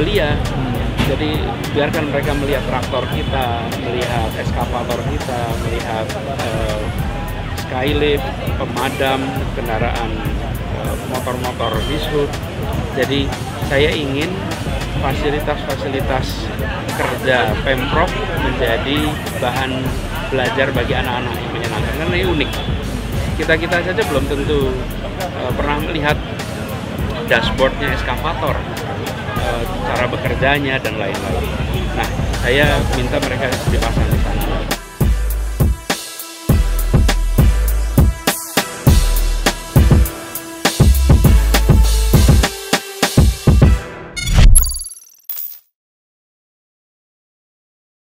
belia. Jadi biarkan mereka melihat traktor kita, melihat eskavator kita, melihat uh, skylift, pemadam, kendaraan uh, motor-motor dishub. Jadi saya ingin fasilitas-fasilitas kerja Pemprov menjadi bahan belajar bagi anak-anak yang menyenangkan karena ini unik. Kita-kita saja belum tentu uh, pernah melihat dashboardnya eskavator, uh, cara bekerjanya dan lain-lain. Nah, saya minta mereka dipasang di sana.